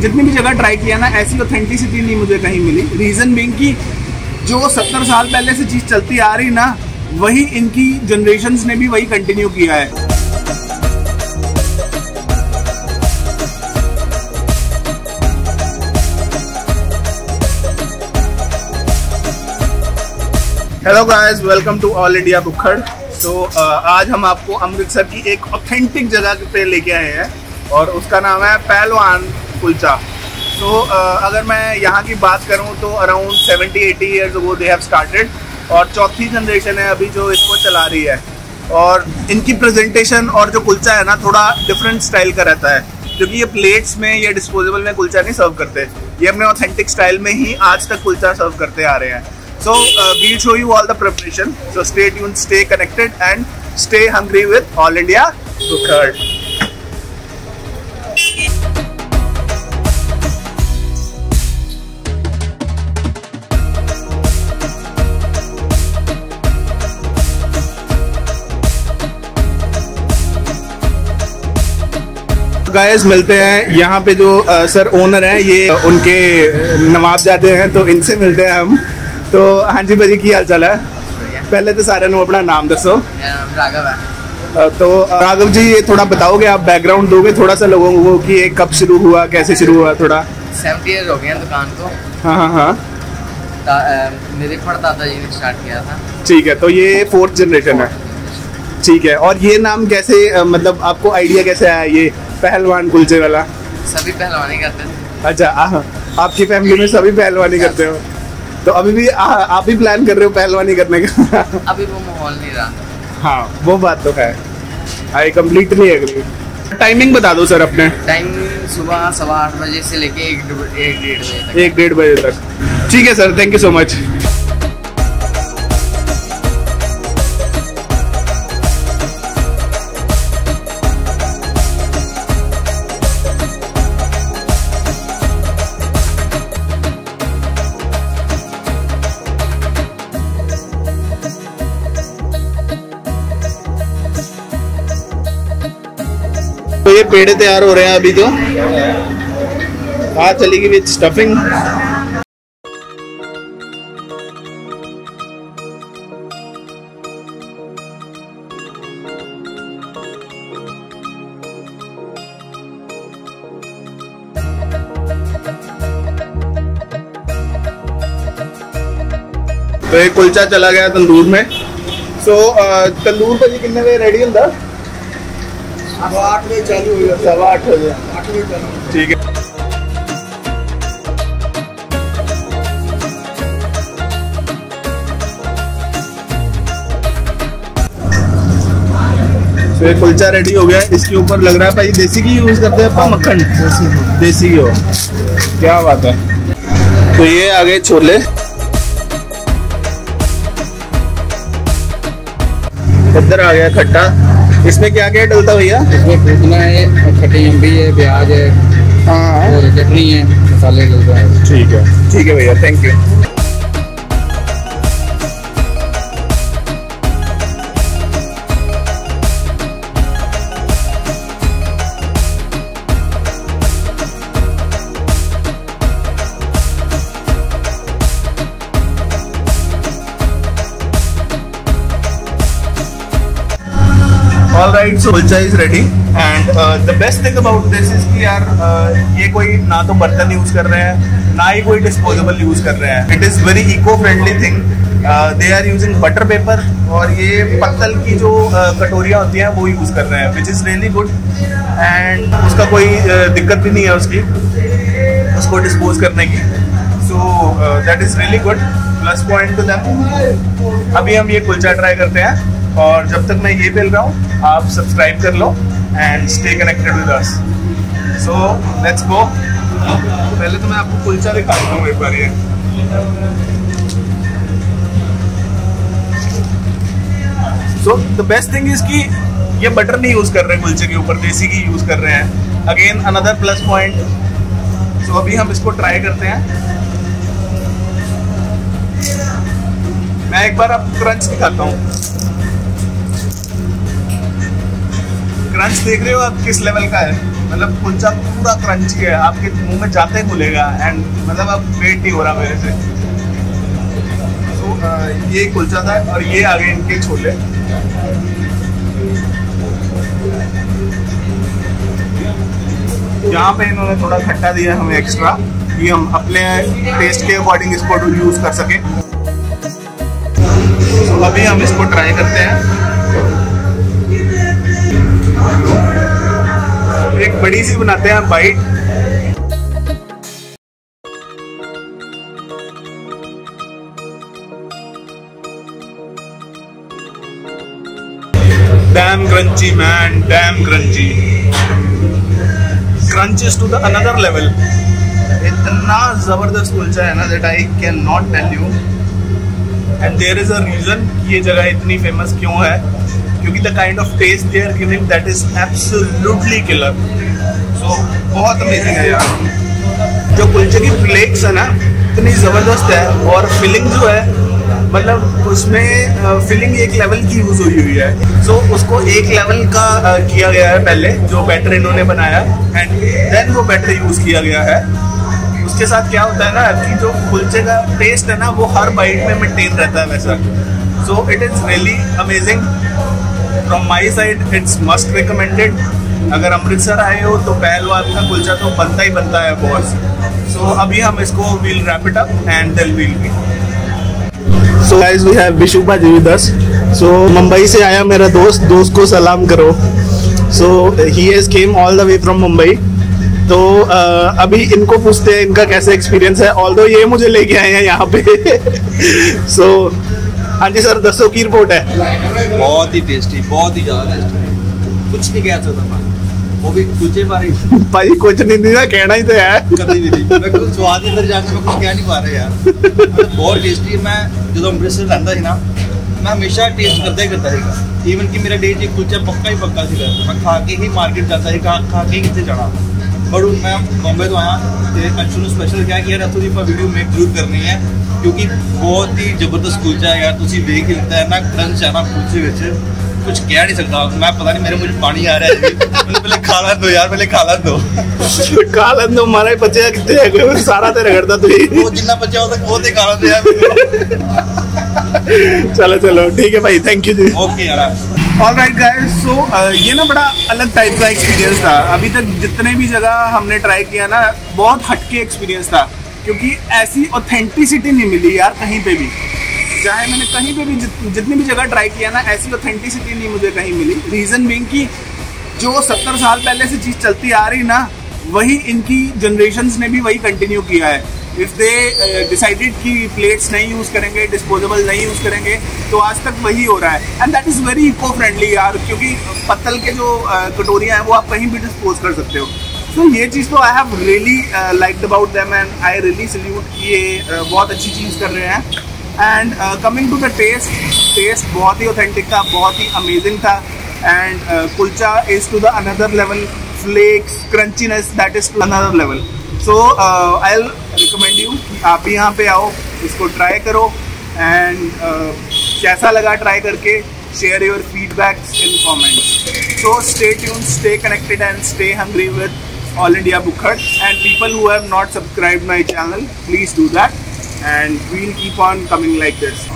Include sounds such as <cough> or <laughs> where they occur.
जितनी भी जगह ट्राई किया ना, ऐसी ऑथेंटिसिटी नहीं मुझे कहीं मिली। रीजन बिंग कि जो सत्तर साल पहले से चीज़ चलती आ रही ना, वही इनकी जनरेशन ने भी वही कंटिन्यू किया है। Hello guys welcome to all India बुखड़ तो आज हम आपको अमृतसर की एक ऑथेंटिक जगह पे लेके आए हैं और उसका नाम है पहलवान कुलचा। तो uh, अगर मैं यहाँ की बात करूँ तो अराउंड 70 80 इयर्स वो दे हैव स्टार्टेड और चौथी जनरेशन है अभी जो इसको चला रही है और इनकी प्रेजेंटेशन और जो कुलचा है ना थोड़ा डिफरेंट स्टाइल का रहता है क्योंकि ये प्लेट्स में या डिस्पोजेबल में कुलचा नहीं सर्व करते ये अपने ऑथेंटिक स्टाइल में ही आज तक कुलचा सर्व करते आ रहे हैं so uh, show you you all the preparation. So stay stay stay connected, and stay hungry with All India Cookerd. Guys मिलते हैं। यहाँ पे जो आ, सर ओनर हैं ये उनके नवाब जाते हैं तो इनसे मिलते हैं हम। तो हाँ जी भाजी की हाल चाल है? पहले तो सारे अपना नाम दसो। राघव है। तो राघव जी ये थोड़ा बताओगे आप बैकग्राउंड दोगे थोड़ा सा लोगों को कि ये कब शुरू हुआ कैसे शुरू हुआ थोड़ा? सेवेंटी ईयर हो गए दुकान को। हाँ हाँ हाँ। मेरे परदादा जी ने स्टार्ट किया था। ठीक है तो ये फोर्थ जनरेशन है। ठीक है और ये नाम कैसे मतलब आपको आइडिया कैसे आया ये? पहलवान कुलचे वाला। सभी पहलवानी करते थे अच्छा आ, आपकी फैमिली में सभी पहलवानी करते हो। तो अभी भी आ, आप ही प्लान कर रहे हो पहलवानी करने का? <laughs> अभी वो माहौल नहीं रहा। हाँ वो बात तो है। आई कम्प्लीटली एग्री टाइमिंग बता दो सर अपने। टाइम सुबह सवा आठ बजे से लेके एक एक डेढ़ बजे तक। एक डेढ़ बजे तक। ठीक है sir thank you so much ये पेड़े तैयार हो रहे हैं अभी तो। हाँ चलेगी विथ स्टफिंग तो ये कुलचा चला गया तंदूर में। सो so, तंदूर भाजी कितने बजे रेडी ਹੁੰਦਾ आठ बजे चालू हो जाता सवा आठ बजे आठ बजे चालू ठीक है तो ये कुलचा रेडी हो गया इसके ऊपर लग रहा है भाई देसी घी यूज़ करते हैं मक्खन देसी घी हो। क्या बात है। तो ये आ गए छोले। इधर आ गया खट्टा। इसमें क्या क्या डलता भैया? इसमें पुदीना है खटी अम्बी है प्याज है हाँ। और चटनी है मसाले डलता है। ठीक है। ठीक है भैया thank you So kulcha is ready. And uh, the best thing about this is कि यार uh, ये कोई ना तो बर्तन यूज़ कर रहे हैं ना ही कोई डिस्पोजेबल यूज़ कर रहे हैं. It is very eco friendly thing they are using butter paper और ये पत्तल की जो uh, कटोरियाँ होती हैं वो यूज़ कर रहे हैं which is really good and उसका कोई uh, दिक्कत भी नहीं है उसकी उसको डिस्पोज करने की. So that is really good plus point to that अभी हम ये कुलचा ट्राई करते हैं. और जब तक मैं ये बेल रहा हूँ, आप सब्सक्राइब कर लो and stay connected with us so let's go पहले तो मैं आपको कुलचा दिखाता हूँ एक बार ये। So the best thing is कि ये बटर नहीं यूज़ कर रहे हैं कुलचे के ऊपर, देसी घी यूज़ कर रहे हैं। Again another plus point so अभी हम इसको ट्राई करते हैं। मैं एक बार आपको क्रंच दिखाता हूँ। क्रंच देख रहे हो आप? किस लेवल का है? मतलब कुलचा पूरा क्रंची है। आपके मुँह में जाते खुलेगा एंड मतलब अब वेट नहीं हो रहा मेरे से। तो ये कुलचा था और ये आगे इनके छोले। यहाँ पे इन्होंने थोड़ा खट्टा दिया हमें एक्स्ट्रा कि हम अपने टेस्ट के अकॉर्डिंग इसको यूज़ कर सके। तो अभी हम इसको ट्राई करते हैं। बड़ी सी बनाते हैं bite crunchy man, damn crunchy. Crunch is to the another level. इतना ज़बरदस्त कुलचा है ना that I can not tell you and there is a reason ये जगह इतनी फ़ेमस क्यों है क्योंकि the kind of taste they are giving that is absolutely killer so बहुत अमेजिंग है यार। जो कुलचे की फ्लेक्स है ना इतनी ज़बरदस्त है और फिलिंग जो है मतलब उसमें फिलिंग एक लेवल की यूज़ हुई हुई है। सो so, उसको एक लेवल का किया गया है पहले जो बैटर इन्होंने बनाया। एंड देन वो बैटर यूज़ किया गया है। उसके साथ क्या होता है ना कि जो कुलचे का टेस्ट है ना वो हर बाइट में मेंटेन रहता है वैसा। So it is really amazing from my side it's must recommended अगर अमृतसर आए हो तो पहलवान का कुलचा तो बनता ही बनता है बॉस सो so, अभी हम इसको we'll wrap it up and then we'll be so guys we have Vishupa ji with us so Mumbai से आया मेरा दोस्त दोस्त को सलाम करो. So he has came all the way from Mumbai तो uh, अभी इनको पूछते हैं इनका कैसे एक्सपीरियंस है? ऑल ये मुझे लेके आए हैं यहाँ पे. सो <laughs> so, हाँ जी सर दसो की रिपोर्ट है बहुत ही टेस्टी बहुत ही ज़्यादा टेस्टी कुछ नहीं कह सकता मैं वो भी कुछ बारे भाई कुछ नहीं नहीं कहना ही तो है कभी भी नहीं मैं कुछ स्वाद ही अंदर जाके मैं कुछ कह नहीं पा रहा यार मतलब बहुत टेस्टी मैं जो अमृतसर रहता था ना मैं हमेशा टेस्ट करता ही करता था इवन कि मेरा डेट एक कुलचा पक्का ही पक्का सी रहता मैं खा के ही मार्केट जाता था खा के ही कितने चढ़ा बट मैं बॉम्बे तो आया तेरे अंशु स्पेशल क्या किया रथो दी वीडियो मेक ज़रूर करनी है क्योंकि बहुत ही ज़बरदस्त कुलचा है यार तुम देख ही लगता है ना क्रंच है ना कुलचे ਵਿੱਚ कुछ कह नहीं सकता। मैं पता नहीं मेरे मुझे पानी आ रहा है पहले खाला दो यार पहले खाला दो। खाला दो मारा बच्चे कितने है सारा तेरे करता तू वो जितना बच्चा होता वो ते खाला दो यार। चलो चलो ठीक है भाई थैंक यू जी। ओके यार। ऑल राइट गाइस सो ये ना बड़ा अलग टाइप का एक्सपीरियंस था। अभी तक जितने भी जगह हमने ट्राई किया ना बहुत हटके एक्सपीरियंस था। क्योंकि ऐसी ऑथेंटिसिटी नहीं मिली यार कहीं पे भी। चाहे मैंने कहीं पे भी जित, जितनी भी जगह ट्राई किया ना ऐसी ऑथेंटिसिटी नहीं मुझे कहीं मिली। रीज़न बिंग कि जो सत्तर साल पहले से चीज़ चलती आ रही ना वही इनकी जनरेशन ने भी वही कंटिन्यू किया है। इफ़ दे डिसाइडेड कि प्लेट्स नहीं यूज़ करेंगे डिस्पोजेबल नहीं यूज़ करेंगे तो आज तक वही हो रहा है। And that is very eco friendly यार क्योंकि पत्तल के जो uh, कटोरियाँ हैं वो आप कहीं भी डिस्पोज कर सकते हो। तो ये चीज़ तो I have really like about them and I really salute ये uh, बहुत अच्छी चीज़ कर रहे हैं। And coming to the taste taste बहुत ही ऑथेंटिक था बहुत ही अमेजिंग था। And kulcha is to the another level flex crunchiness that is to another level so I recommend you कि आप भी यहाँ पे आओ इसको ट्राई करो एंड uh, कैसा लगा ट्राई करके share your feedbacks in comments so stay tune stay connected and stay hungry with all India Bhukkad and people who have not subscribe my channel please do that and we'll keep on coming like this.